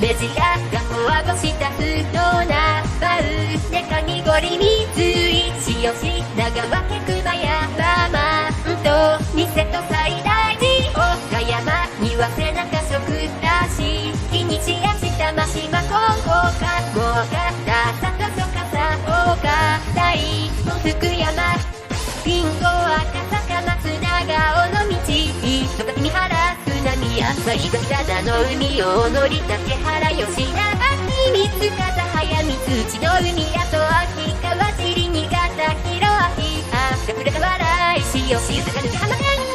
ベジアがコワゴした不動なバウでかにごり水いしよし長分けくばやばまんと店と最大寺岡山には背中食だし日にちやしたましま高校か豪華ださかそかさ岡大福津波や最後北の海を乗り竹原吉田秋三つ風早三つ内の海あと秋川尻新潟広秋あ隠れた笑いしよし豊か抜け